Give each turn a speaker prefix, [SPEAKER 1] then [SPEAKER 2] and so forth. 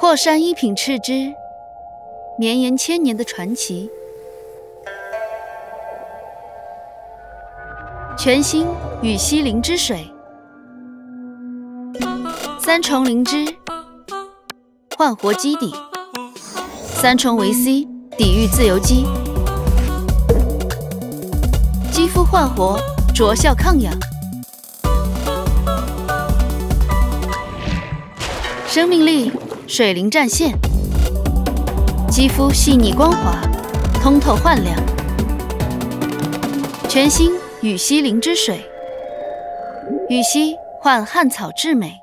[SPEAKER 1] 霍山一品赤之，绵延千年的传奇。全新羽西灵之水，三重灵芝，焕活基底，三重维 C 抵御自由基，肌肤焕活，卓效抗氧，生命力水灵战线，肌肤细腻光滑，通透焕亮，全新。羽西灵芝水，羽西焕汉草至美。